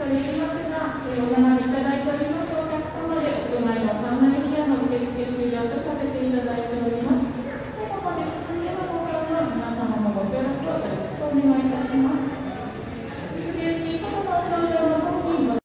失礼しますが、お並びいただいておりますお客様で、お隣の館内エリアの受付終了とさせていただいております。でここで進んでのご協力皆様のご協力をよろしくお願いいたします